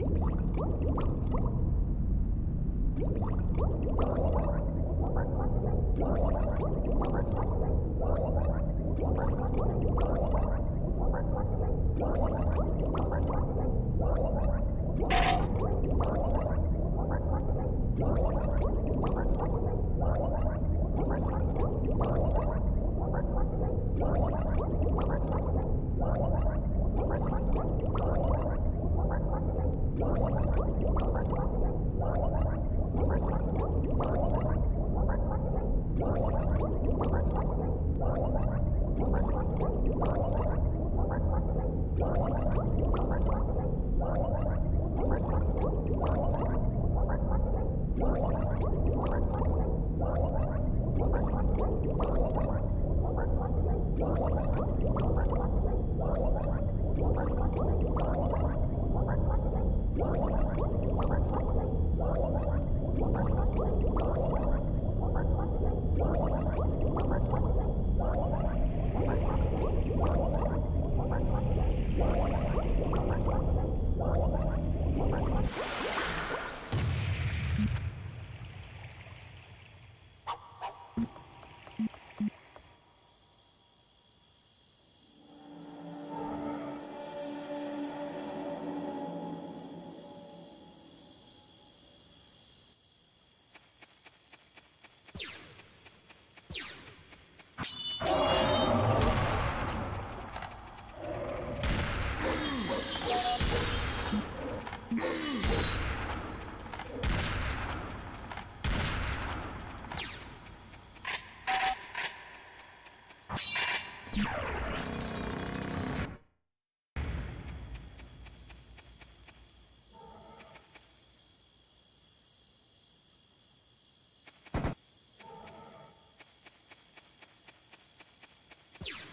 What? you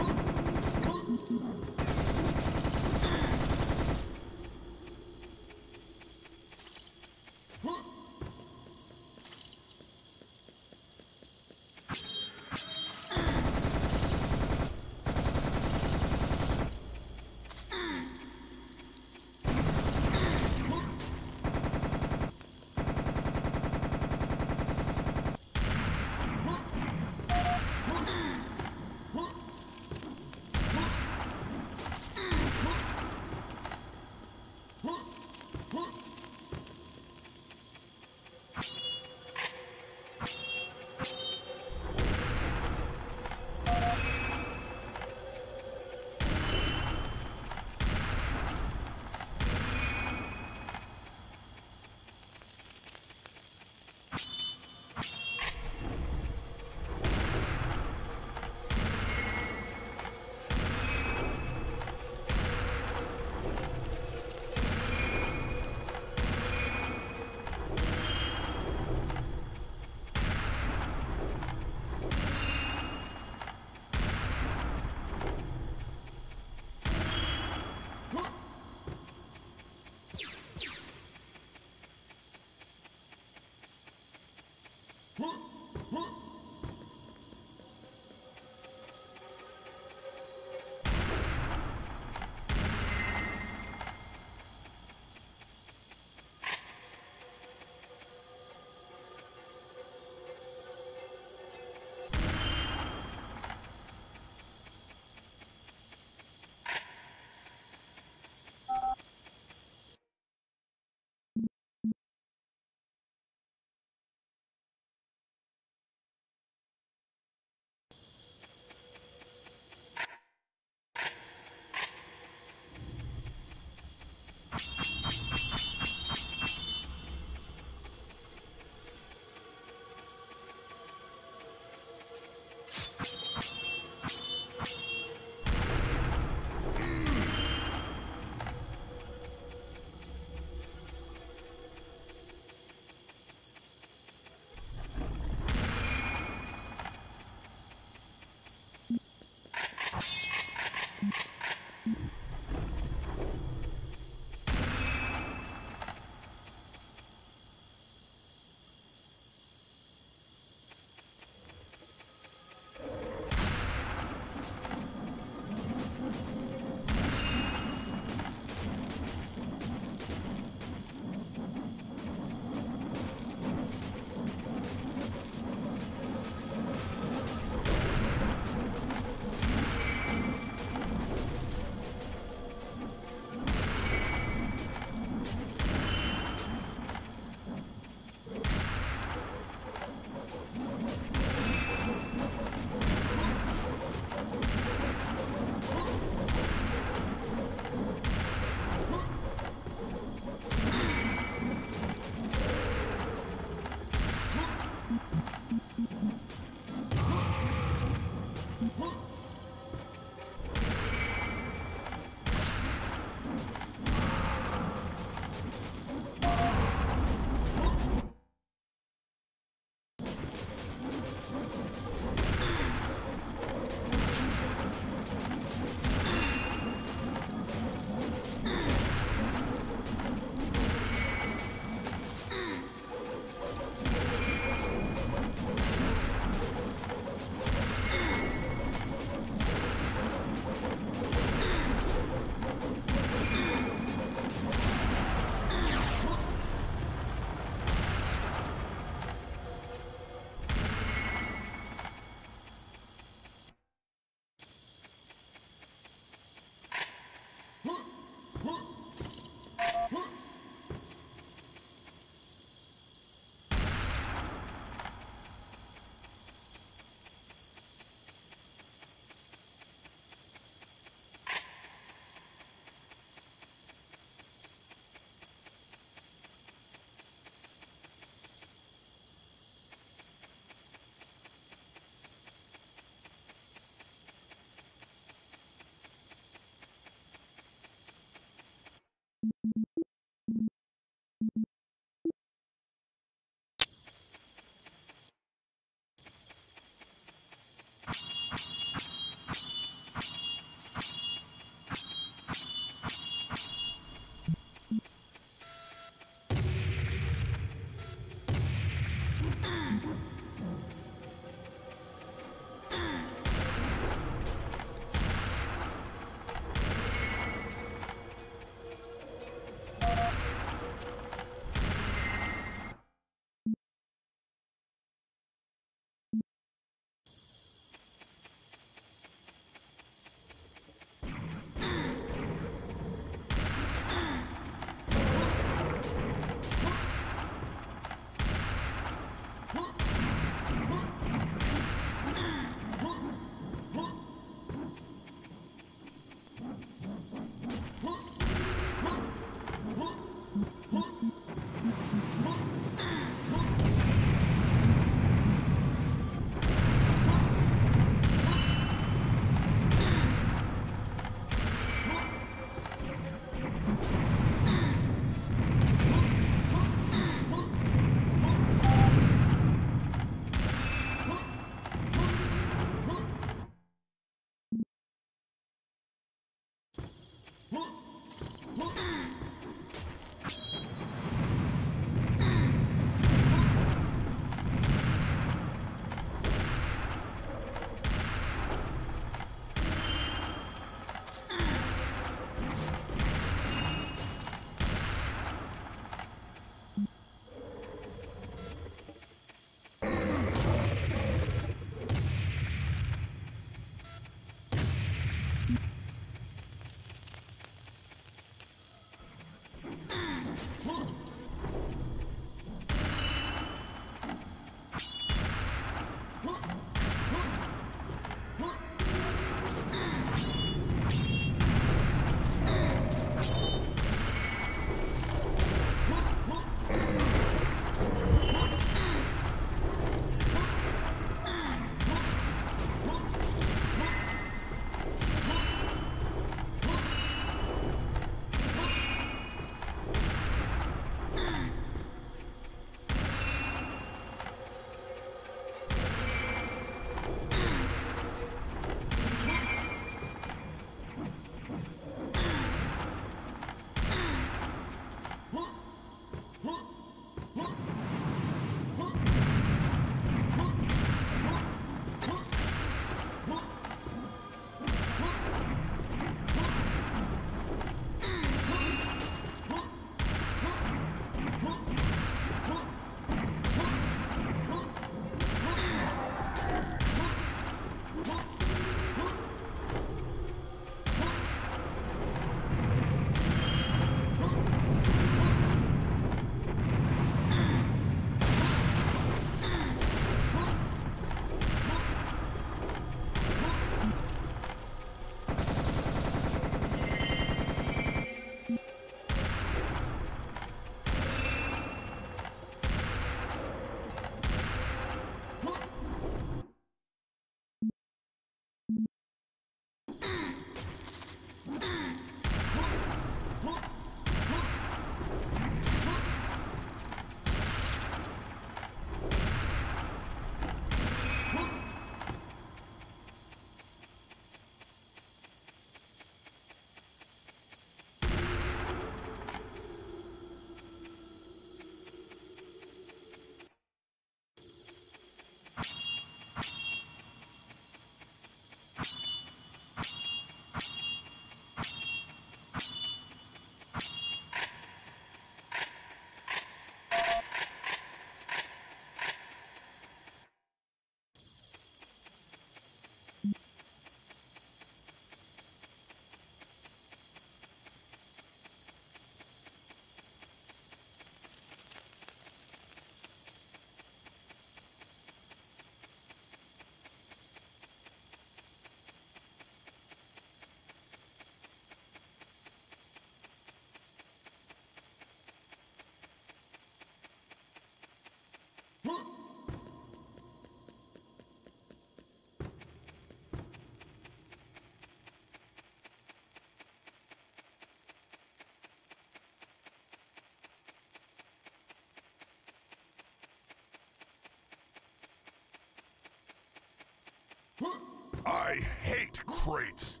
I hate crates.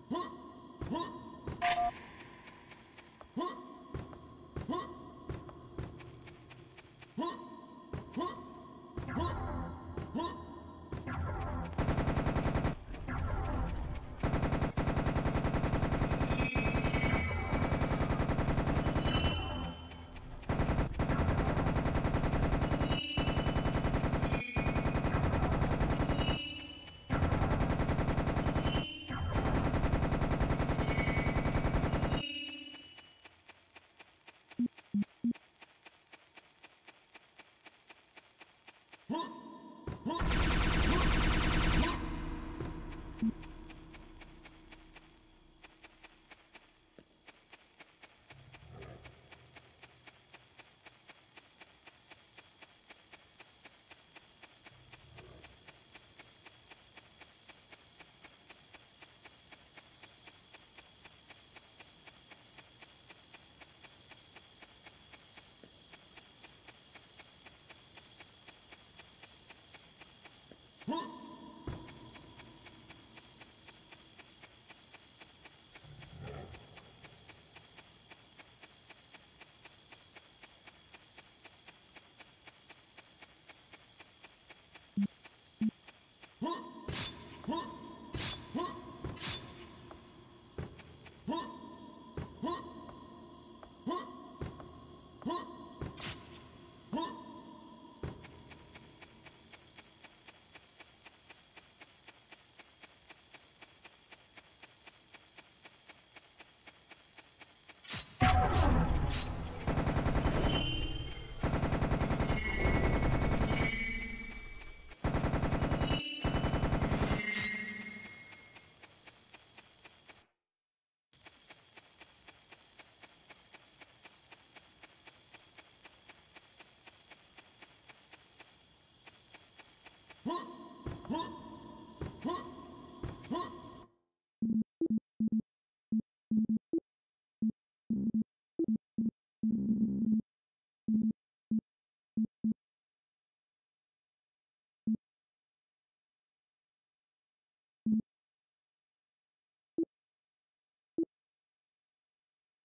Huh?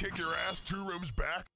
Kick your ass two rooms back?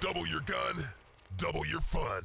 Double your gun, double your fun.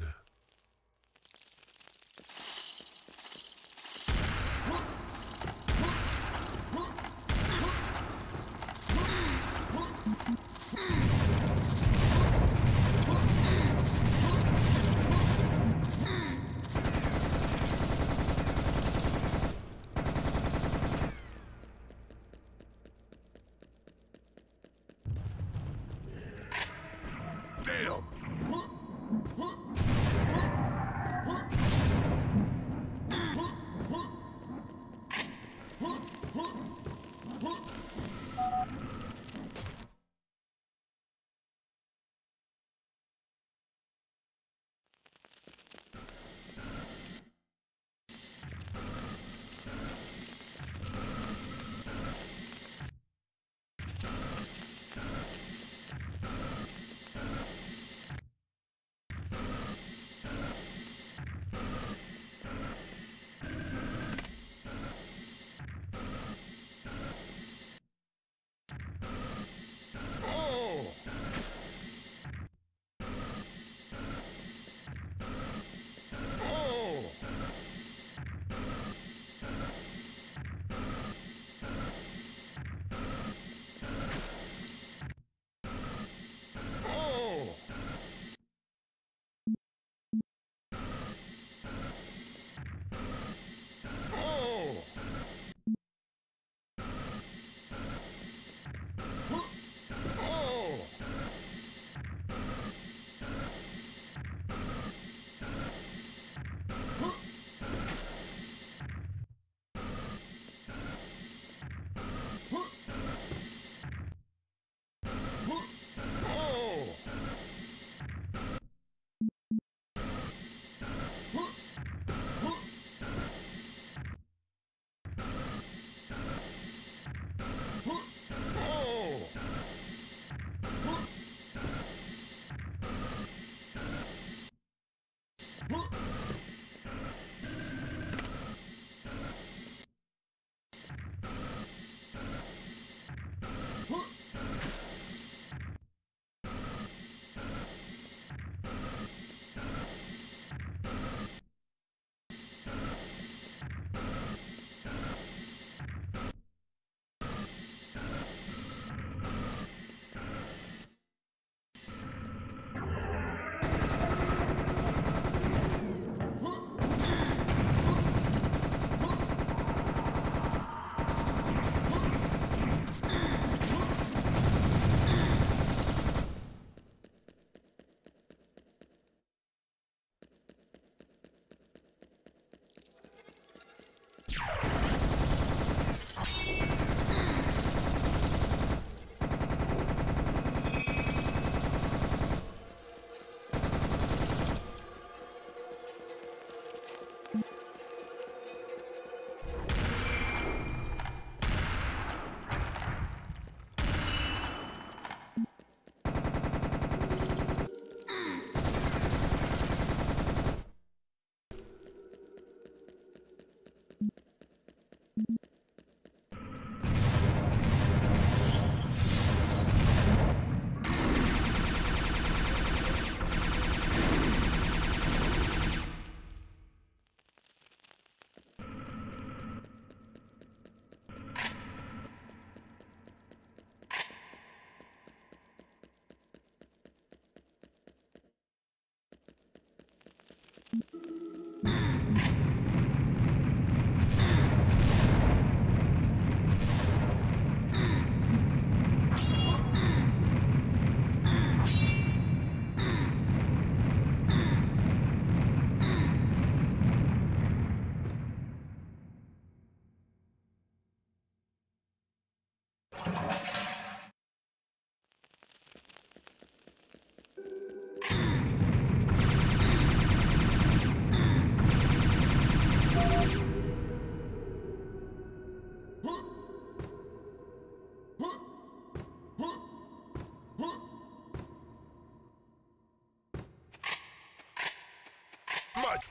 Much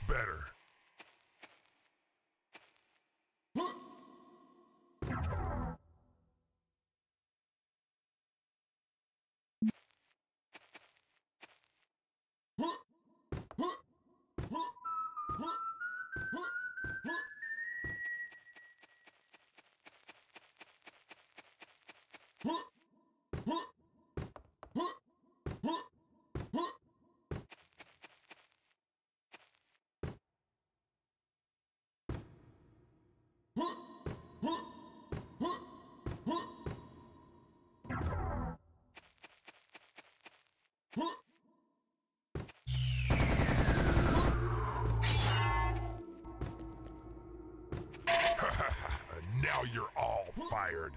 better. Now you're all fired.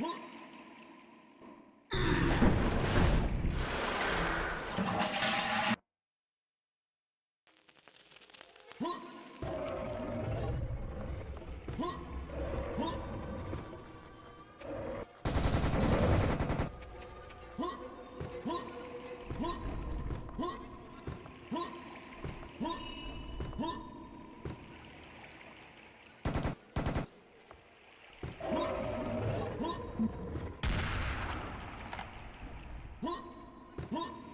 Huh? Bu...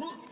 Huh?